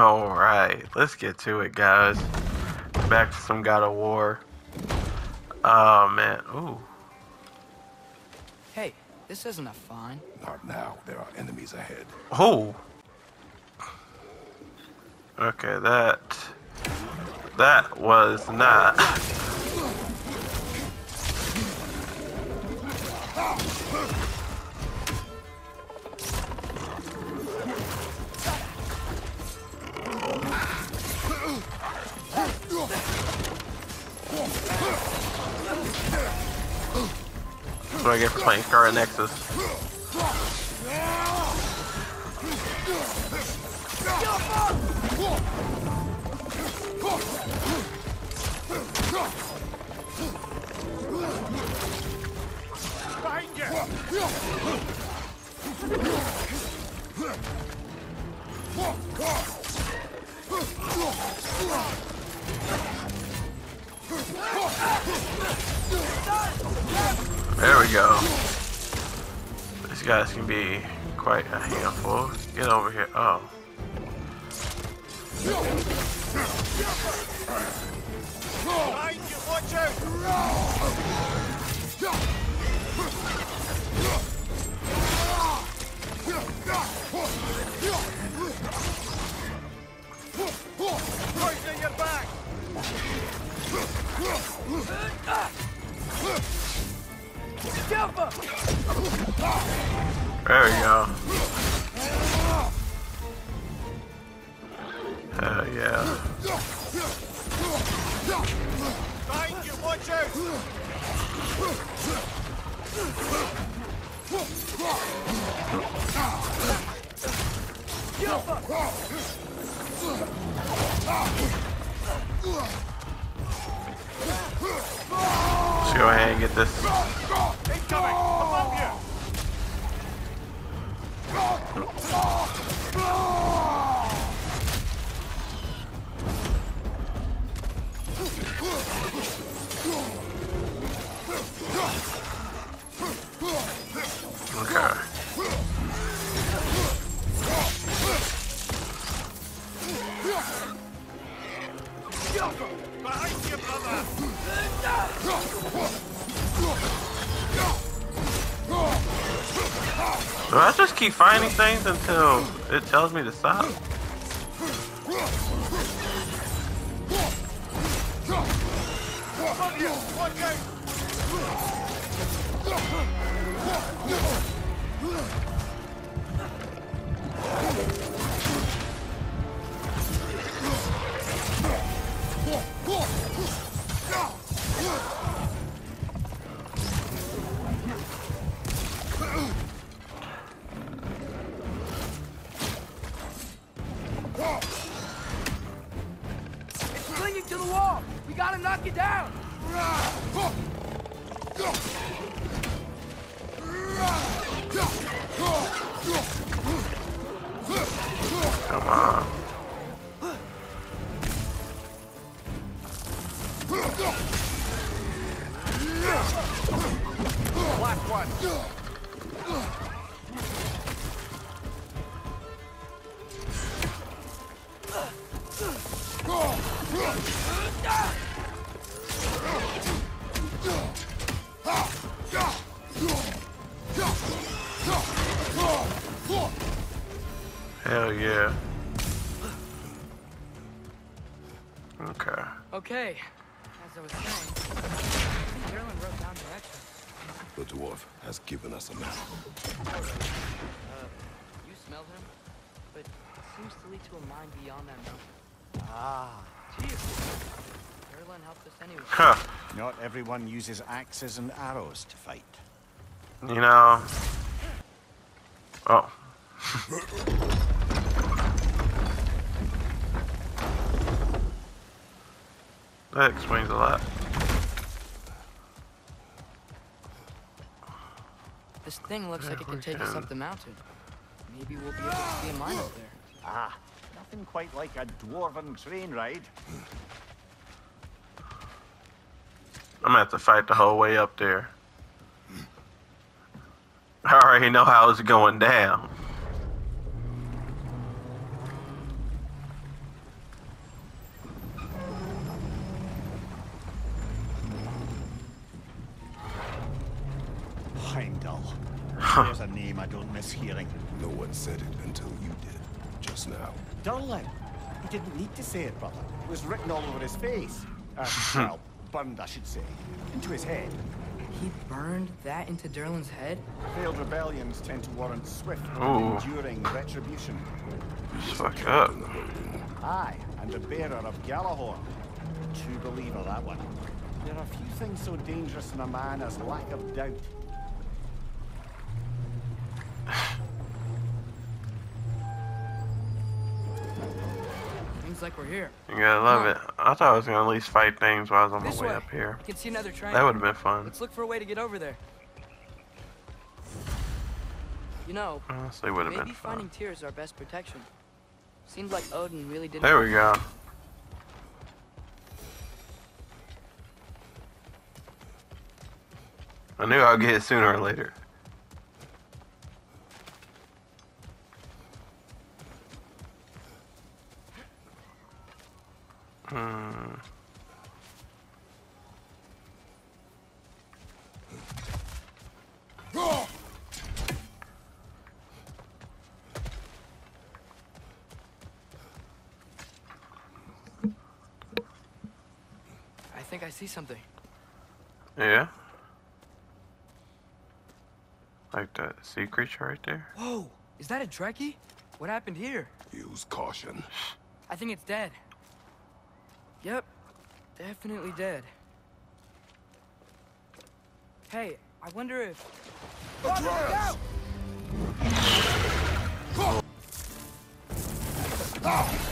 Alright, let's get to it, guys. Back to some God of War. Oh, man. Ooh. Hey, this isn't a fine. Not now. There are enemies ahead. Oh. Okay, that... That was not... What do I get for playing Scarlet Nexus? There we go. These guys can be quite a handful. Get over here. Oh. There we go. Go ahead and get this. Things until it tells me to stop? Everyone uses axes and arrows to fight. You know. Oh. that explains a lot. This thing looks like it could take us up the mountain. Maybe we'll be able to see a mine up there. Ah, nothing quite like a dwarven train ride. I'm gonna have to fight the whole way up there. I already know how it's going down. Heimdall. There's a name I don't miss hearing. No one said it until you did, just now. Durlin, he didn't need to say it, brother. It was written all over his face. Uh, burned, I should say. Into his head. He burned that into Durlin's head? Failed rebellions tend to warrant swift Ooh. and enduring retribution. Fuck up. In the holding. Aye, and the bearer of Gjallarhorn. True believer, that one. There are few things so dangerous in a man as lack of doubt. Seems like we're here. You gotta love it. I thought I was gonna at least fight things while I was on my way way. up here. I can see another train. That would have been fun. Let's look for a way to get over there. You know, Honestly, would have maybe been finding fun. tears is our best protection. Seems like Odin really did. There we go. I knew I'd get it sooner or later. Hmm. I think I see something. Yeah. Like that sea creature right there. Whoa! Is that a Dreki? What happened here? Use caution. I think it's dead. Yep, definitely dead. Hey, I wonder if. Okay. Oh,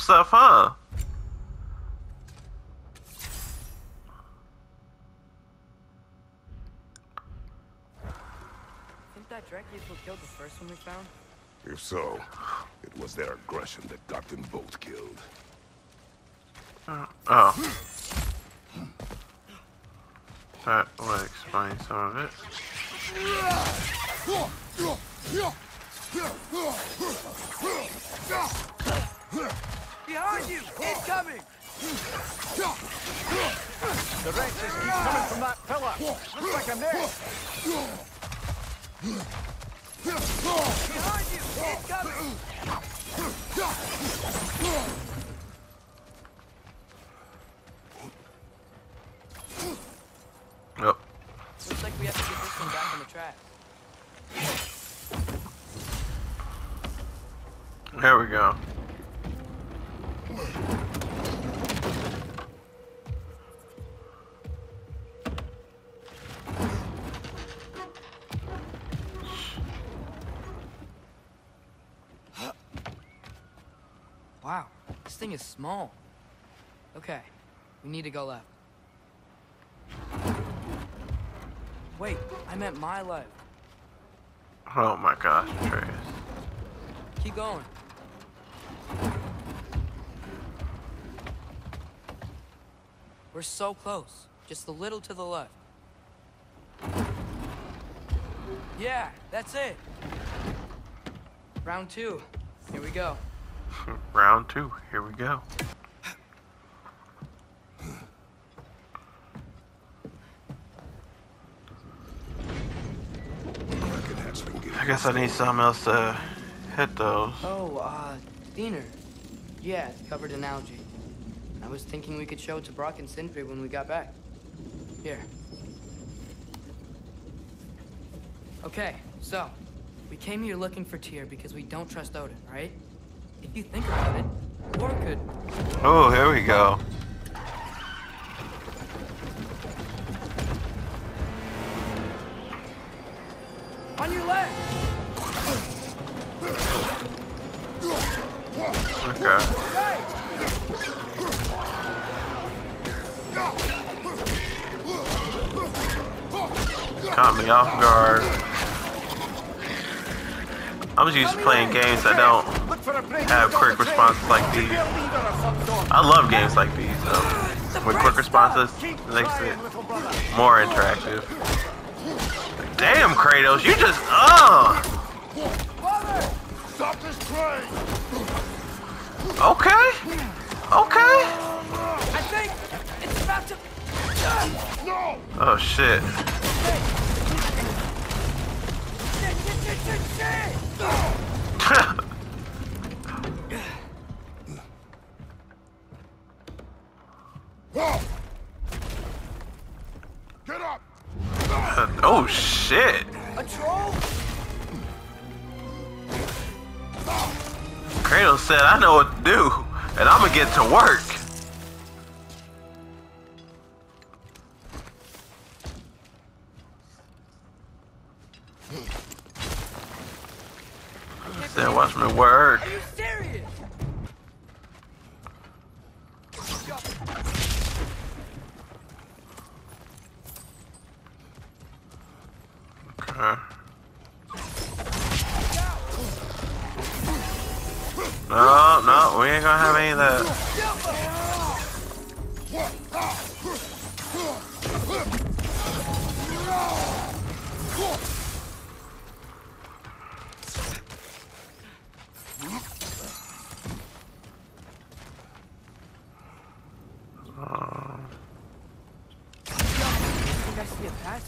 stuff, huh? Think that Dreki killed the first one we found? If so, it was their aggression that got them both killed. Uh, oh. That would explain some of it. Behind you! Incoming! The wretches keep coming from that pillar. Looks like a nest. Behind you! Incoming! Thing is small. Okay, we need to go left. Wait, I meant my left. Oh my gosh, Atreus. Keep going. We're so close. Just a little to the left. Yeah, that's it. Round two. Here we go. Round two. Here we go. I guess I need something else to hit those. Oh, uh, Diener. Yeah, covered in algae. I was thinking we could show it to Brok and Sindri when we got back. Here. Okay, so, we came here looking for Tyr because we don't trust Odin, right? If you think about it, Thor could Oh, here we go. On your left! Okay. Caught me off guard. I'm just used to playing games that don't Look for a break have quick responses like these. should be a leader of some sort. I love games like these though. With quick responses, it makes it trying, little brother. more interactive. Damn, Kratos, you just uh. Stop this train! Okay. Okay. I think it's about to. No! Oh. Shit, Get up! oh shit. A troll? Kratos said, I know what to do, and I'm gonna get to work.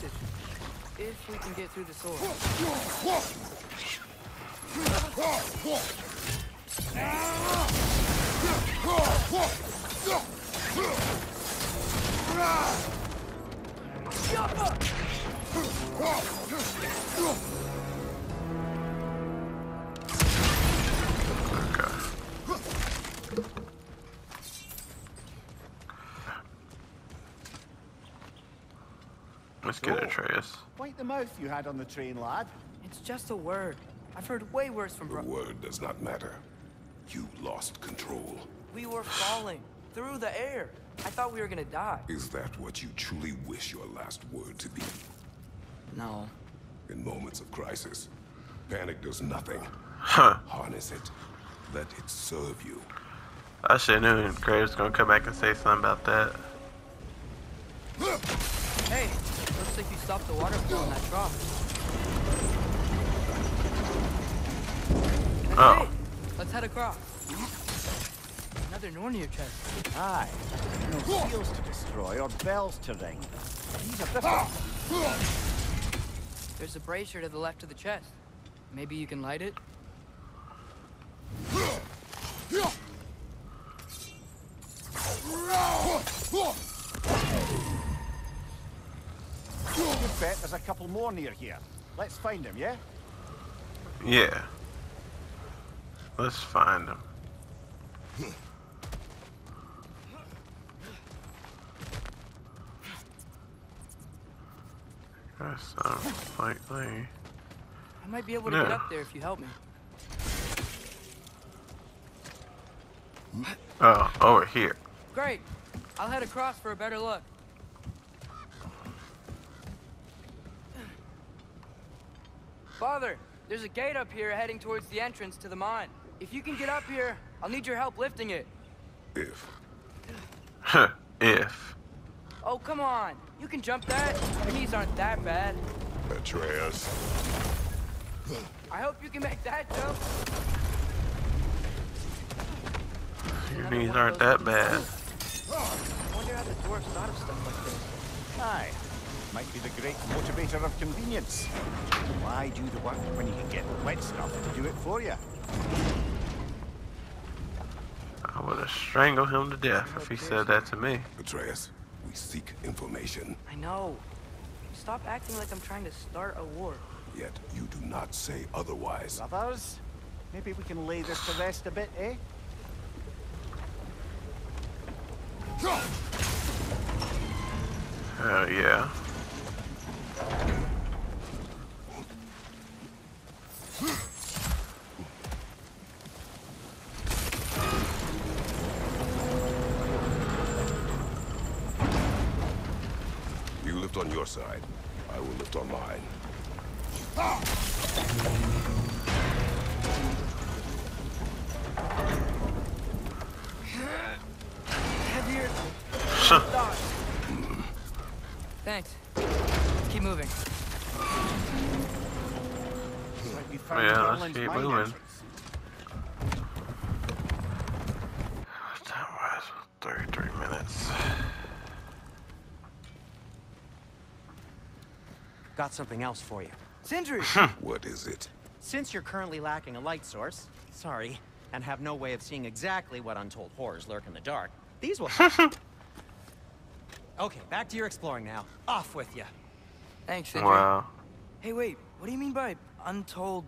Passage. If we can get through the sword. Okay. The mouth you had on the train, lad. It's just a word. I've heard way worse from The bro- word does not matter. You lost control. We were falling through the air. I thought we were gonna die. Is that what you truly wish your last word to be? No. In moments of crisis, panic does nothing. Huh. Harness it. Let it serve you. I should have knew Kratos was gonna come back and say something about that. Hey, Looks like you stopped the water flow in that trough. That's Oh. it. Let's head across. Another Nornir chest. Aye. No seals to destroy or bells to ring. These are different. There's a brazier to the left of the chest. Maybe you can light it? Bet there's a couple more near here. Let's find them, yeah? Yeah. Let's find them. That's slightly. I might be able to get up there if you help me. Oh, over here. Great. I'll head across for a better look. Father, there's a gate up here heading towards the entrance to the mine. If you can get up here, I'll need your help lifting it. If. Huh, if. Oh, come on. You can jump that. Your knees aren't that bad. Atreus. I hope you can make that jump. Your knees aren't that bad. I wonder how the dwarves thought of stuff like this. Aye. Might be the great motivator of convenience. Why do the work when you can get wet stuff to do it for you? I would have strangled him to death if he said that to me. Atreus, we seek information, I know. Stop acting like I'm trying to start a war. yet you do not say otherwise. Brothers, maybe we can lay this to rest a bit, eh? Hell yeah. You lift on your side. I will lift on mine. Heavier. Yeah, let's Merlin's keep moving. entrance. What time was it? 33 minutes. Got something else for you. Sindri! What is it? Since you're currently lacking a light source, sorry, and have no way of seeing exactly what untold horrors lurk in the dark, these will okay, back to your exploring now. Off with you. Thanks, Sindri. Wow. Hey, wait. What do you mean by untold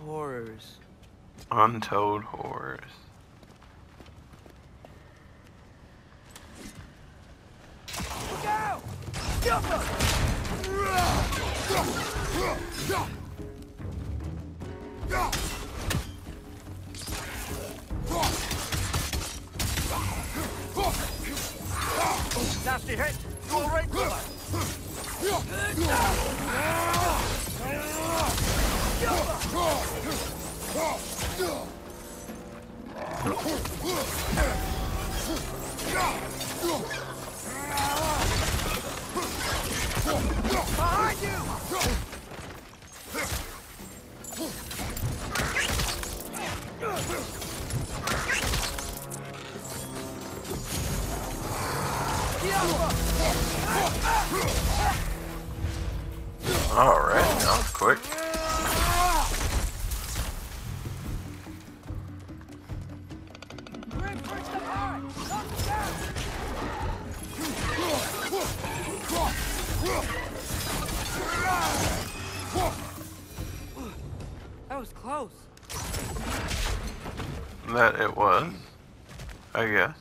horrors? Untold horrors. Look out! Jump Nasty hit! You all right? That was quick. That was close. That it was. I guess.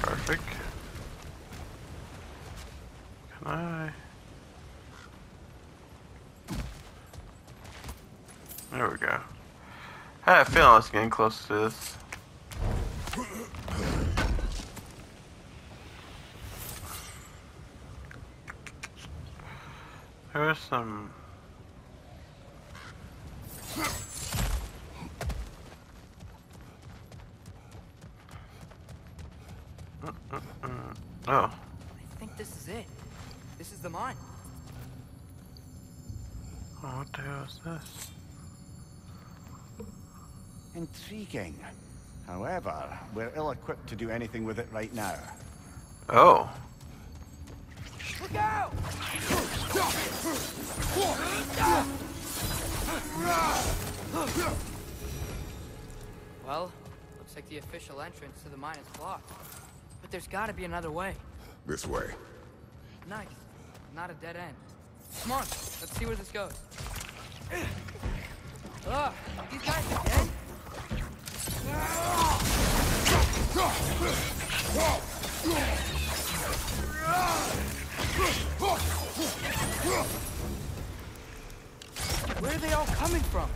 Perfect. Can I? There we go. I was getting close to this. There was some. Oh. I think this is it. This is the mine. Oh, what the hell is this? Intriguing. However, we're ill-equipped to do anything with it right now. Oh. Look out! Well, looks like the official entrance to the mine is blocked. But there's gotta be another way. This way. Nice. Not a dead end. Come on, let's see where this goes. Ugh, these guys again? Where are they all coming from?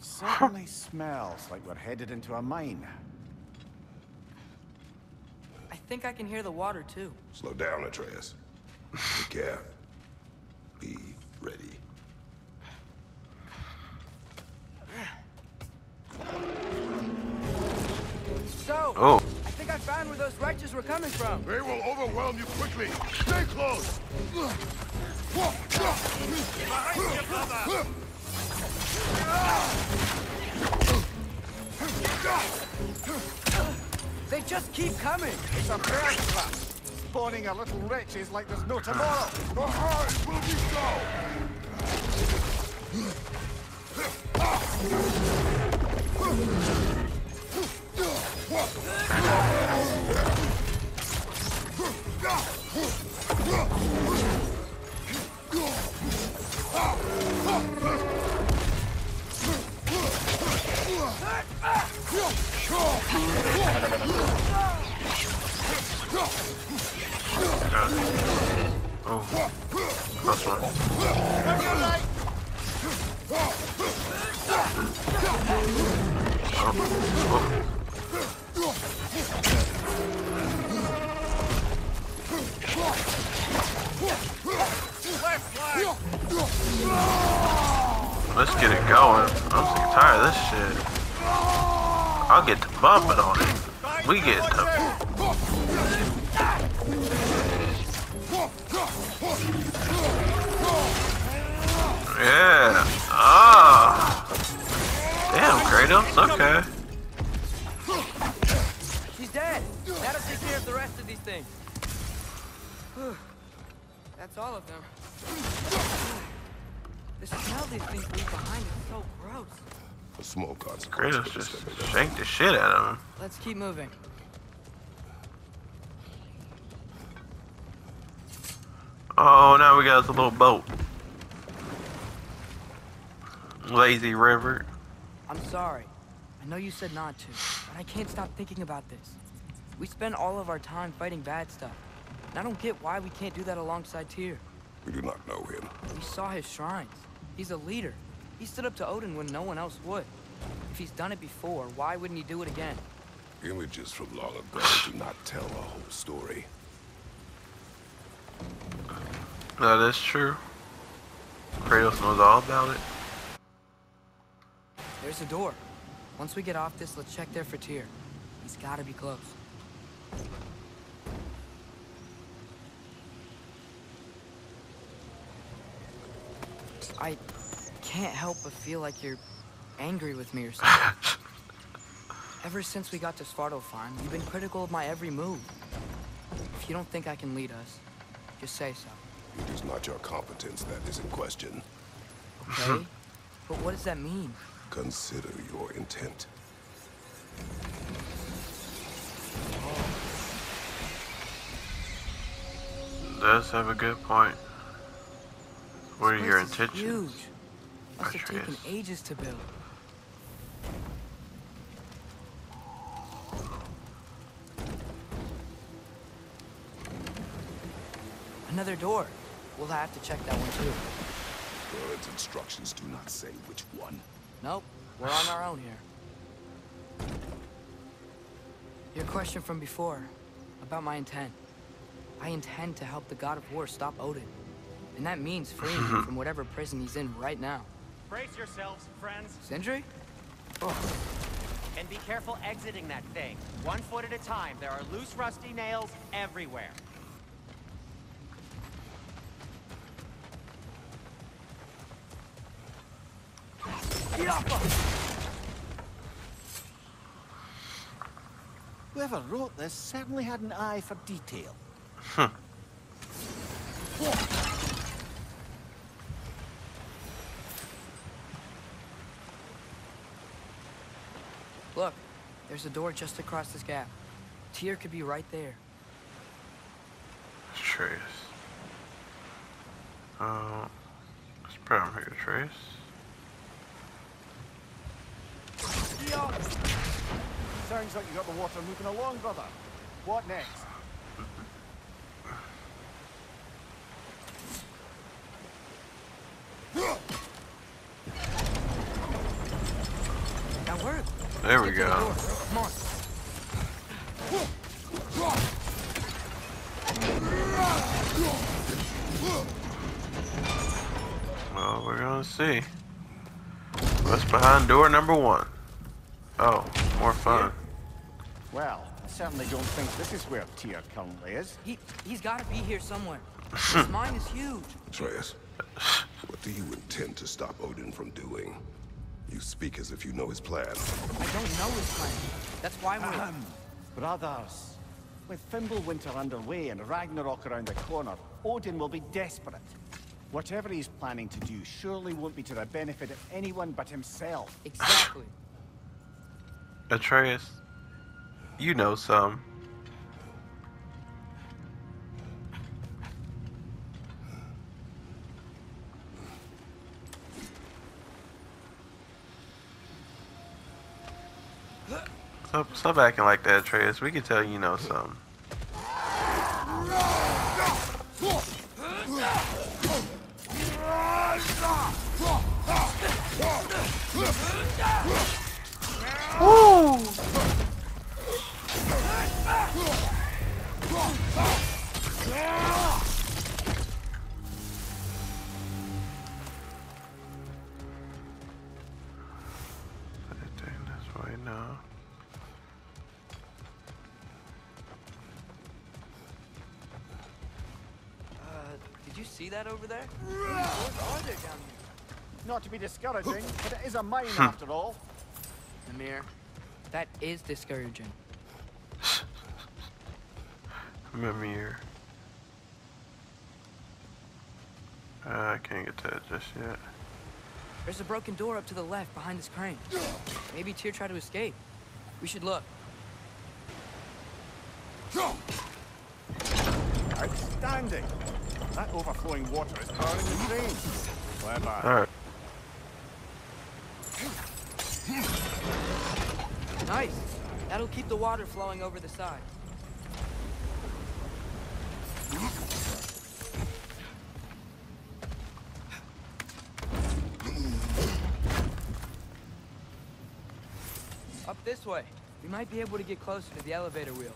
Certainly smells like we're headed into a mine. I think I can hear the water too. Slow down, Atreus. Take care. Oh. I think I found where those wretches were coming from. They will overwhelm you quickly. Stay close. They just keep coming. It's a bird trap, spawning a little wretches like there's no tomorrow. The hive will be so. Oh. Let's get it going. I'm sick tired of this shit. I'll get to bumping on it. We get to Yeah. Ah. Damn, Kratos. Okay. That's all of them. The smell these things leave behind is so gross. A small consequence. Kratos for just disturbing them. shanked the shit out of him. Let's keep moving. Oh, now we got us a little boat. Lazy river. I'm sorry. I know you said not to, but I can't stop thinking about this. We spend all of our time fighting bad stuff. And I don't get why we can't do that alongside Tyr. We do not know him. We saw his shrines. He's a leader. He stood up to Odin when no one else would. If he's done it before, why wouldn't he do it again? Images from long ago do not tell a whole story. That is true. Kratos knows all about it. There's a door. Once we get off this, let's check there for Tyr. He's gotta be close. I can't help but feel like you're angry with me or something. Ever since we got to Svartalfheim, you've been critical of my every move. If you don't think I can lead us, just say so, It is not your competence that is in question. okay? but what does that mean? Consider your intent. Does have a good point. What are your place is intentions? Huge. Must have taken ages to build. Another door. We'll have to check that one too. Bird's instructions do not say which one. Nope, we're on our own here. Your question from before, about my intent. I intend to help the God of War stop Odin. And that means freeing him from whatever prison he's in right now. Brace yourselves, friends. Sindri? Oh. And be careful exiting that thing. One foot at a time. There are loose, rusty nails everywhere. Whoever wrote this certainly had an eye for detail. Look, there's a door just across this gap. Tyr could be right there. Trace. Uh, let's put him here, Trace. Sounds like you got the water moving along, brother. What next? That worked. There we Get to the go. See. What's behind door number one? Oh, more fun. Well, I certainly don't think this is where Tyr currently is. He, he's got to be here somewhere. His mine is huge. Atreus, what do you intend to stop Odin from doing? You speak as if you know his plan. I don't know his plan. That's why we're... Brothers, with Fimbulwinter underway and Ragnarok around the corner, Odin will be desperate. Whatever he's planning to do surely won't be to the benefit of anyone but himself. Exactly. Atreus, you know some. Stop, stop acting like that, Atreus. We can tell you know some. Anything to be discouraging, but it is a mine after all. Mimir, that is discouraging. Mimir. Uh, I can't get to it just yet. There's a broken door up to the left behind this crane. Maybe Tyr tried to escape. We should look. Outstanding! That overflowing water is powering the train. Clever. Alright. Nice. That'll keep the water flowing over the side. Up this way. We might be able to get closer to the elevator wheel.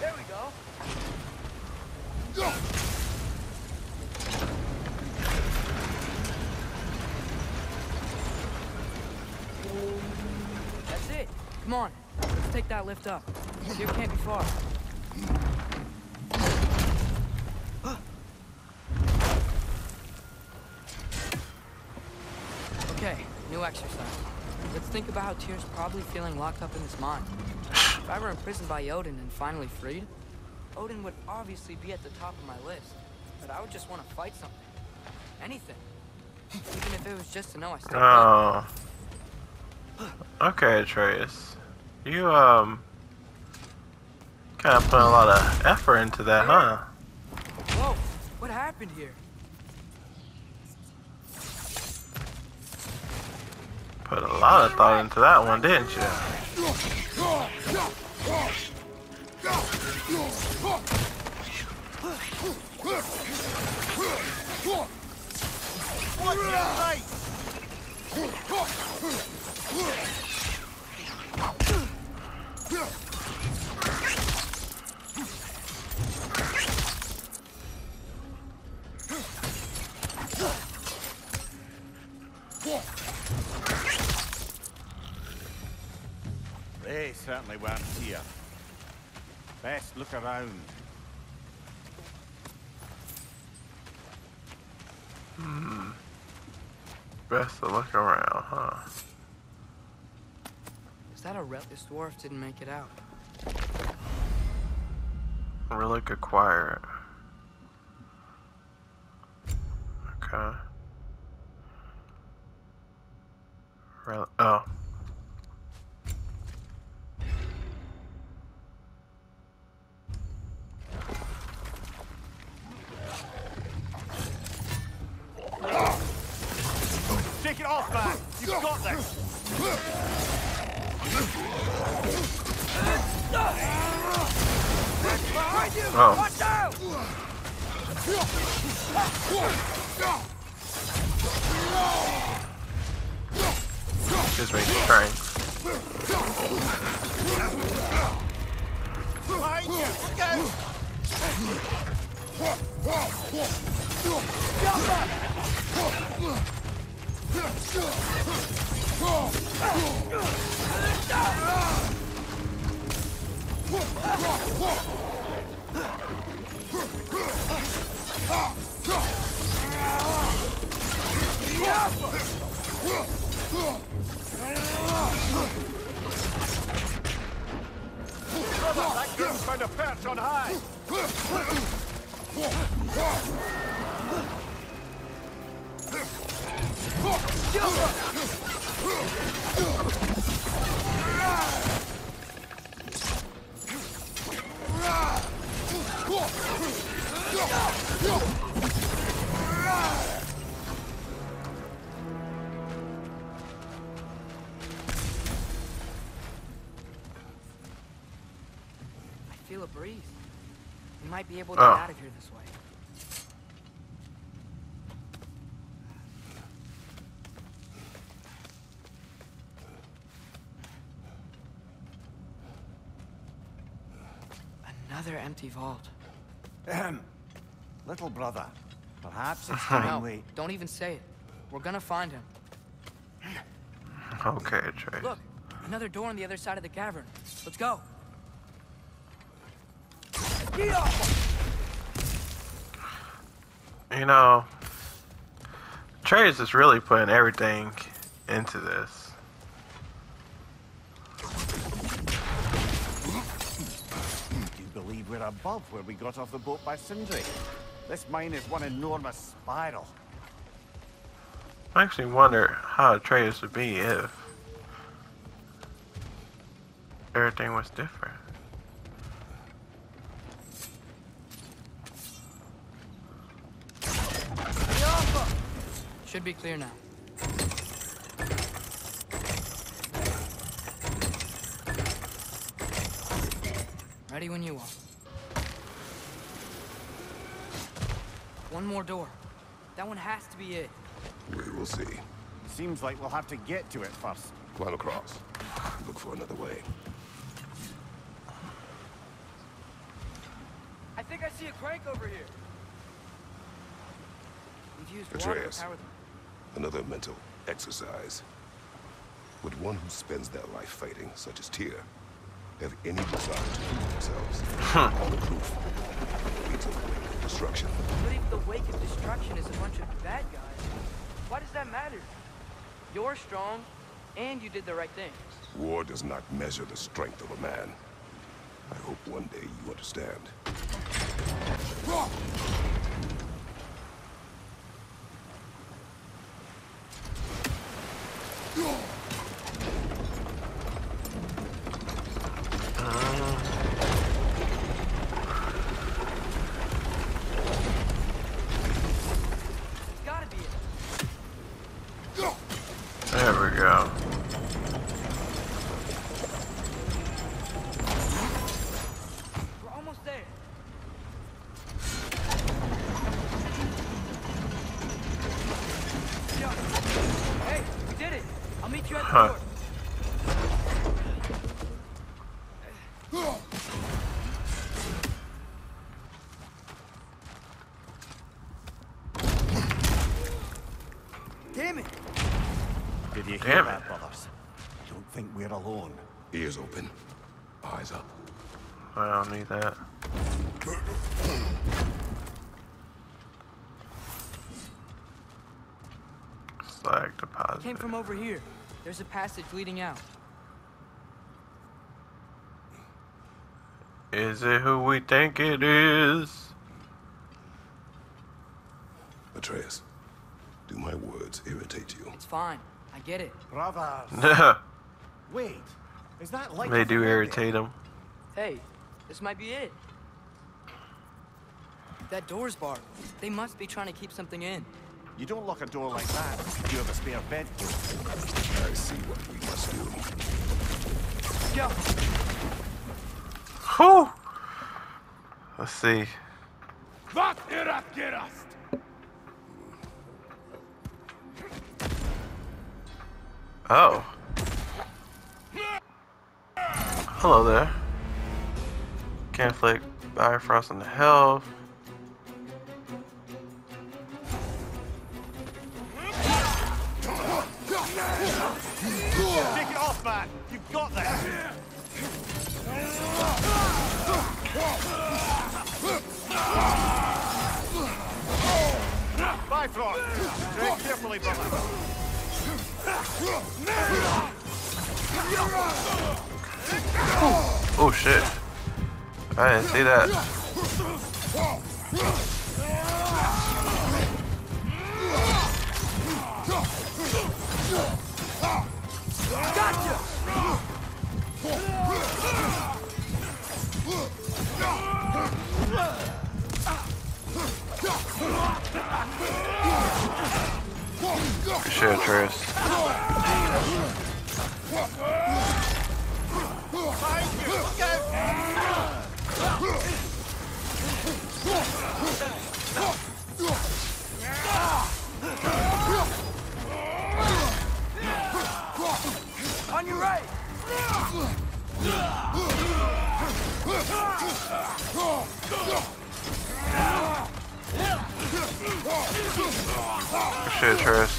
There we go. That's it. Come on. Let's take that lift up. Here can't be far. Okay, new exercise. Let's think about how Tyr's probably feeling locked up in this mine. If I were imprisoned by Odin and finally freed, Odin would obviously be at the top of my list. But I would just want to fight something. Anything. Even if it was just to know I still Oh. Okay, Atreus. You, um, kind of put a lot of effort into that, huh? Whoa, what happened here? Put a lot of thought into that one, didn't you? Watch certainly weren't here. Best look around. Hmm. Best to look around, huh? Is that a relic? This dwarf didn't make it out. Relic acquired. Brother, that goon's found a perch on high! Feel a breeze. We might be able to Oh. get out of here this way. Another empty vault. Ahem. Little brother, perhaps it's time No, we... don't even say it. We're gonna find him. Okay, Trey. Look, another door on the other side of the cavern. Let's go. You know, Trey's is really putting everything into this. Do you believe we're above where we got off the boat by Sindri? This mine is one enormous spiral. I actually wonder how Atreus would be if everything was different. Should be clear now. Ready when you are. One more door. That one has to be it. We will see. Seems like we'll have to get to it first. Climb across. Look for another way. I think I see a crank over here. We've used water Atreus. power. Another mental exercise. Would one who spends their life fighting, such as Tyr, have any desire to prove themselves? All the proof leads to the wake of destruction. But if the wake of destruction is a bunch of bad guys, why does that matter? You're strong, and you did the right thing. War does not measure the strength of a man. I hope one day you understand. It's Huh. Damn it! Did you hear Damn that, it. brothers? Don't think we're alone. Ears open, eyes up. I don't need that. Slag deposit. Came from over here. There's a passage leading out. Is it who we think it is? Atreus, do my words irritate you? It's fine. I get it. Brothers, wait. Is that like they do irritate him. Hey, this might be it. That door's barred. They must be trying to keep something in. You don't lock a door like that. You have a spare bed. I see what we must do. Yo, Whew. Let's see. Oh. Hello there. Conflict, Bifrost, and Health. Man. You've got this. Tread carefully, brother. Oh shit. I didn't see that. Good shit, on your right. Shit, Atreus.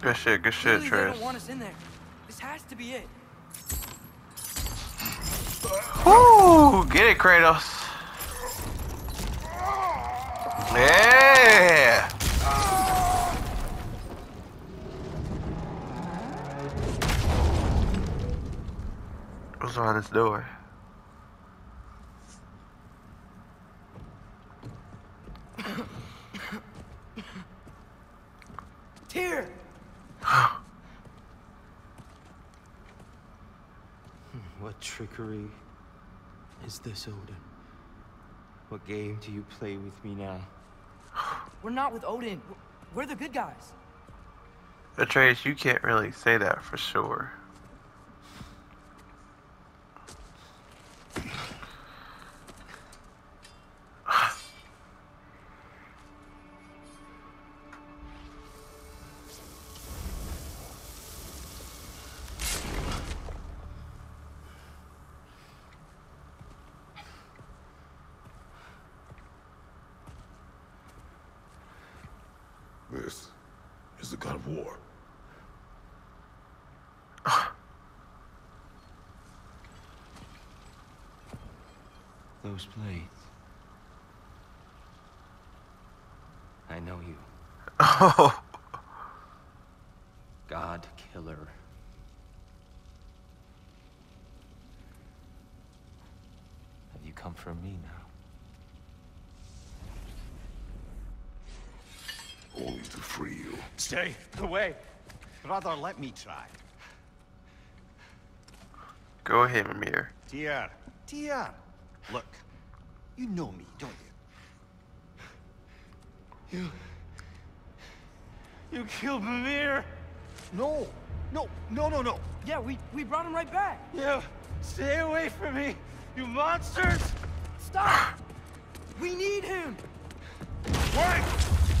Good shit, good shit, Clearly they Atreus. don't want us in there. This has to be it. Woo! Get it, Kratos. Yeah! What's on this door? Here. Hmm, what trickery is this, Odin? What game do you play with me now? We're not with Odin. We're the good guys. Atreus, you can't really say that for sure. This is the god of war. Those blades. I know you. Oh, God killer. Have you come for me now? Only to free you. Stay away. Brother, let me try. go ahead, Mimir. Dear, dear. Look, you know me, don't you? You killed Mimir! No, no, no, no, no. Yeah, we, we brought him right back. Yeah, stay away from me! You monsters! Stop! We need him!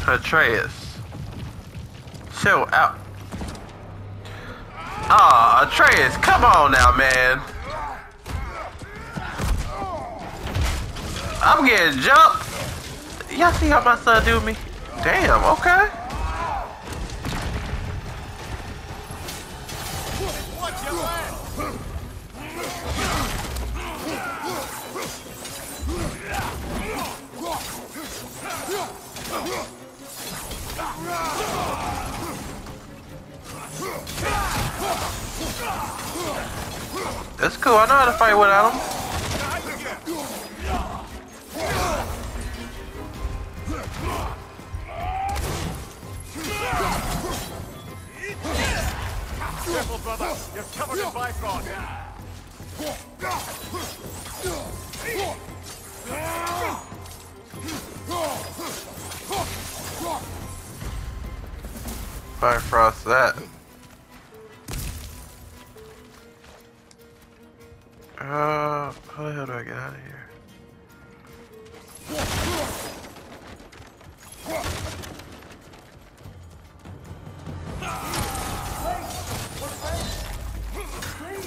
Atreus. Chill out. Ah, Atreus, come on now, man. I'm getting jumped. Y'all see how my son do me? Damn, okay. That's cool. I know how to fight without him. Careful, brother. You're covered in Bifrost. Bifrost that. Uh, how the hell do I get out of here?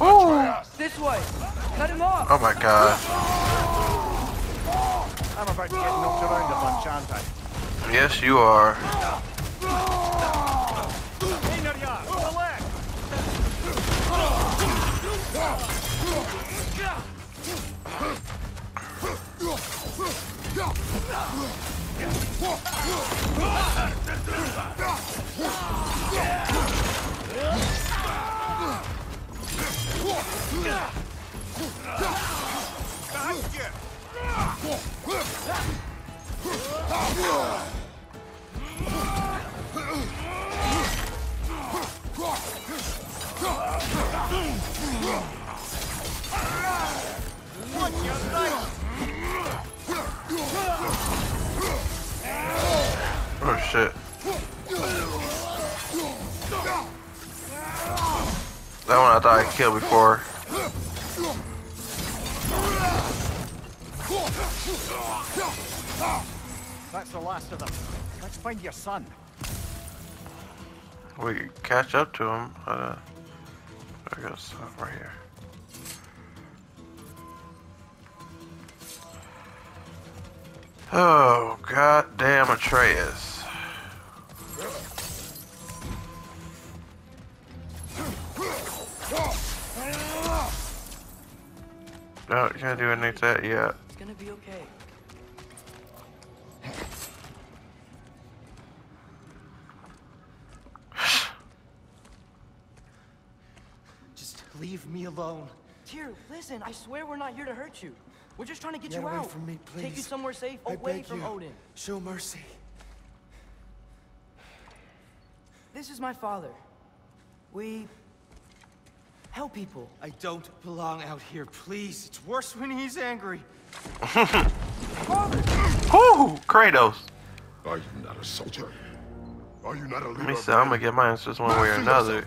Oh, This way! Cut him off! oh my god. I'm about to get knocked around a bunch, aren't I? Yes, you are. Oh shit. That one I thought I killed before. That's the last of them. Let's find your son. We can catch up to him. Uh, there goes stuff right here. Oh, god damn Atreus. No, you can't do anything to that yet. It's gonna be okay. Just leave me alone. Tyr, listen, I swear we're not here to hurt you. We're just trying to get, Get you away out. from me, please. Take you somewhere safe, I away beg from you. Odin. Show mercy. This is my father. We help people. I don't belong out here, please. It's worse when he's angry. Whoo! Kratos. Are you not a soldier? Are you not a leader? Let me of see, I'm gonna get my answers one way or another. My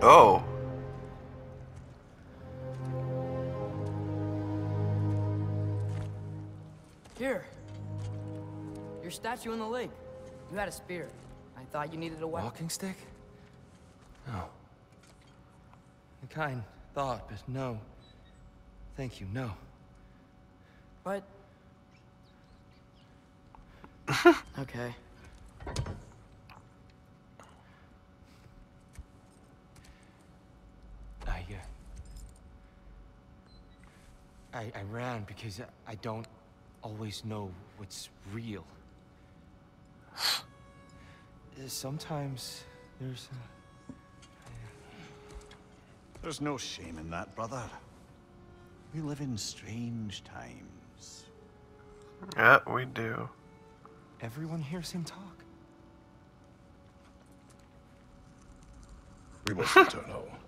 Oh. Here, your statue in the lake. You had a spear. I thought you needed a weapon. Walking stick? No. A kind thought, but no. Thank you, no. But... okay. I, uh... I, I ran because I, I don't always know what's real. Uh, Sometimes there's a... There's no shame in that, brother. We live in strange times. Yeah, we do. Everyone hears him talk. We must return home.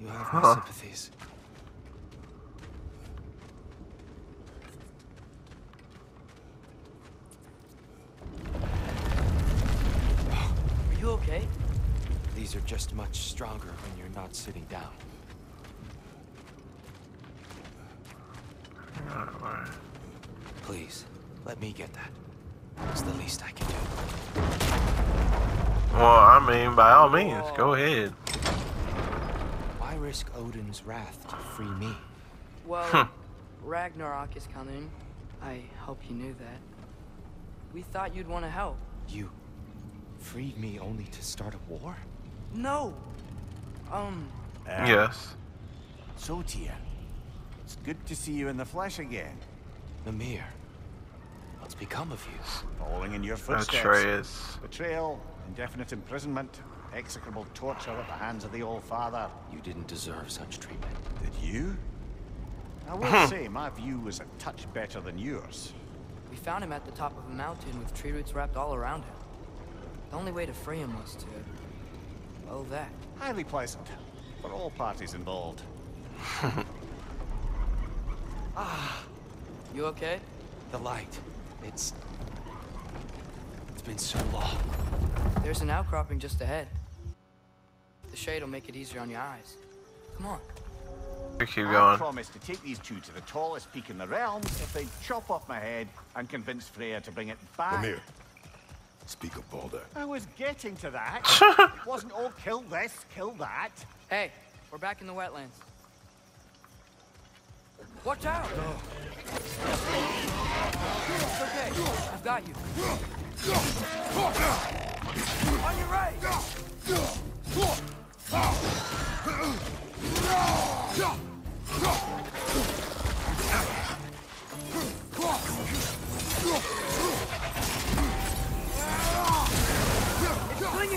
You have my Huh. sympathies. Are you okay? These are just much stronger when you're not sitting down. Please, let me get that. It's the least I can do. Well, I mean, by all means, go oh. ahead. Why risk Odin's wrath to free me? Well, huh. Ragnarok is coming. I hope you knew that. We thought you'd want to help. You freed me only to start a war? No! Um, Ah, Yes. So, Tyr, it's good to see you in the flesh again. Mimir, what's become of you? Following in your footsteps. Atreus. Betrayal, indefinite imprisonment, execrable torture at the hands of the Old Father. You didn't deserve such treatment. Did you? I will say, my view was a touch better than yours. we found him at the top of a mountain with tree roots wrapped all around him. The only way to free him was to... well, that. Highly pleasant for all parties involved. Ah! You okay? The light. It's. It's been so long. There's an outcropping just ahead. The shade will make it easier on your eyes. Come on. We keep I going. promised to take these two to the tallest peak in the realms if they chop off my head and convince Freya to bring it back. Come here. speak of Baldur. I was getting to that. it wasn't all kill this, kill that. Hey, we're back in the wetlands. Watch out! It's okay. I've got you. On your right! Clinging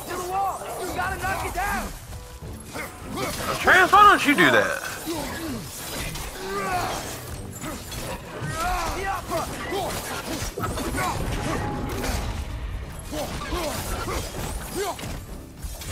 to the wall! You gotta knock it down! Atreus, why don't you do that? Right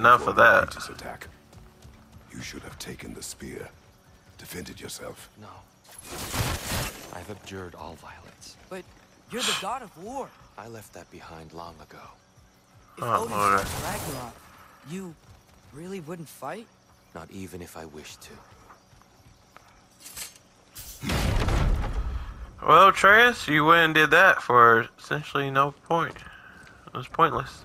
Enough before of that. Attack. You should have taken the spear, defended yourself. No. I've abjured all violence. But you're the god of war. I left that behind long ago. If Oh, Odin Lord. starts Ragnarok, you really wouldn't fight? Not even if I wished to. Well, Atreus, you went and did that for essentially no point. It was pointless.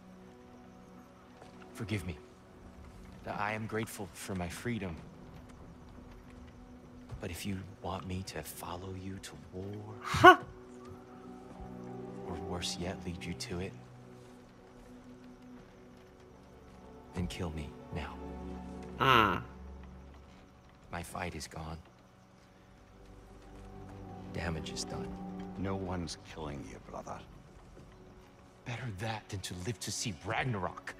Forgive me. I am grateful for my freedom. But if you want me to follow you to war, huh. or worse yet, lead you to it, then kill me now. hmm. My fight is gone. Damage is done. No one's killing you, brother. Better that than to live to see Ragnarok.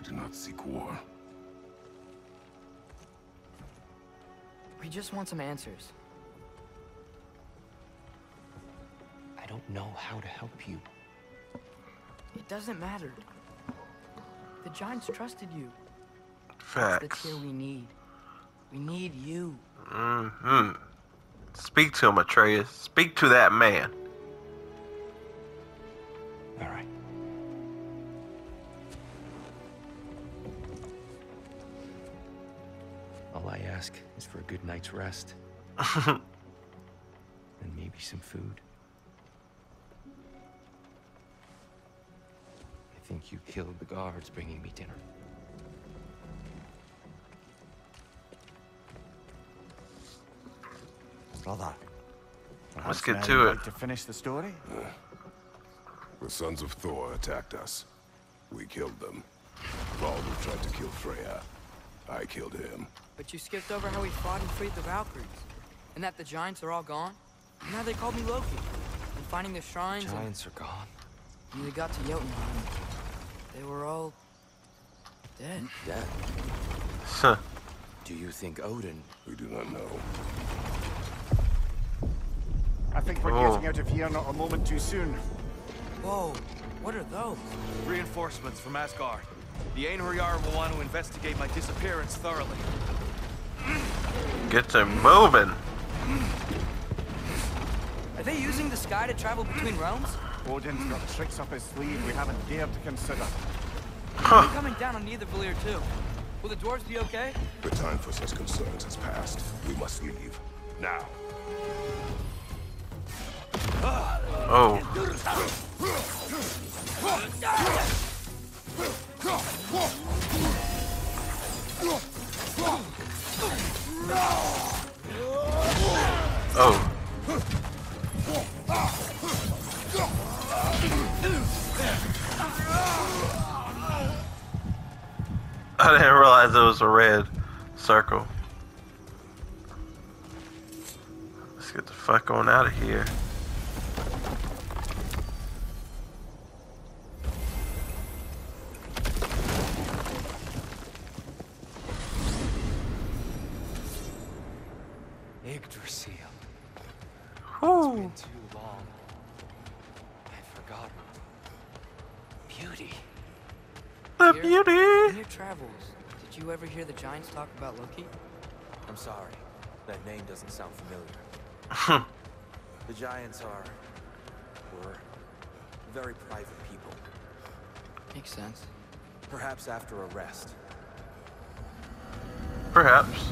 We do not seek war. We just want some answers. I don't know how to help you. It doesn't matter. The giants trusted you. Facts. That's the Facts. Tyr we need. We need you. hmm Speak to him, Atreus. Speak to that man. Night's rest. Uh-huh. and maybe some food. I think you killed the guards bringing me dinner. Brother. Let's get now to you'd it. Like to finish the story? The sons of Thor attacked us. We killed them. Baldur tried to kill Freya. I killed him. But you skipped over how we fought and freed the Valkyries. And that the giants are all gone. And now they called me Loki. And finding the shrines and Giants are gone. when we got to Jotunheim, they were all dead. Dead. Huh. Do you think Odin? We do not know. I think we're Oh. getting out of here not a moment too soon. Whoa, what are those? Reinforcements from Asgard. The Einherjar will want to investigate my disappearance thoroughly. Get them moving. Are they using the sky to travel between realms? Odin's got tricks up his sleeve we haven't dared to consider. They're coming down on Nidavellir too. Will the dwarves be okay? The time for such concerns has passed. We must leave. Now. Oh, oh. I didn't realize it was a red circle. Let's get the fuck on out of here. That name doesn't sound familiar. the Giants are... were... very private people. Makes sense. Perhaps after a rest. Perhaps.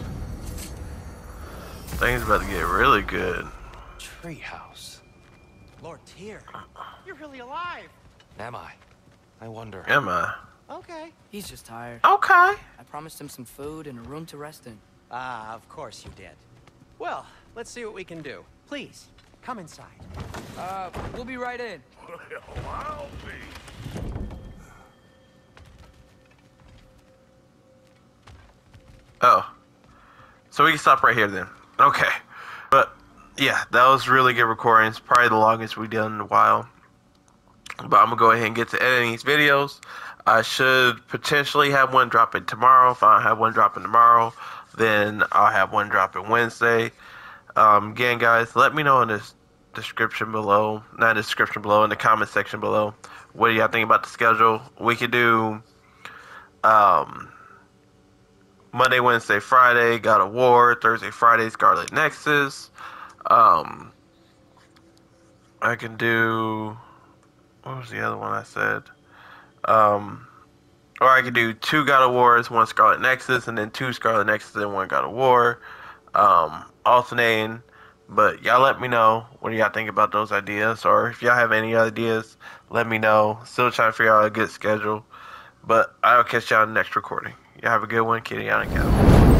Things about to get really good. Treehouse. Lord Tyr, you're really alive. Am I? I wonder. Am I? Okay. He's just tired. Okay. I promised him some food and a room to rest in. Ah, of course you did. Well, let's see what we can do. Please, come inside. Uh, we'll be right in. Well, I'll be. Oh. So we can stop right here then. Okay. But, yeah, that was really good recording. It's probably the longest we've done in a while. But I'm going to go ahead and get to editing these videos. I should potentially have one dropping tomorrow. If I don't have one dropping tomorrow, then I'll have one dropping Wednesday. Um, again, guys, let me know in the description below, not description below, in the comment section below, what do y'all think about the schedule? We could do um, Monday, Wednesday, Friday, God of War. Thursday, Friday, Scarlet Nexus. Um, I can do. What was the other one I said? Um, or I could do two God of Wars, one Scarlet Nexus, and then two Scarlet Nexus and one God of War. Um, alternating. But y'all let me know what y'all think about those ideas, or if y'all have any ideas, let me know. Still trying to figure out a good schedule. But I'll catch y'all in the next recording. Y'all have a good one. Kitty out and Cal.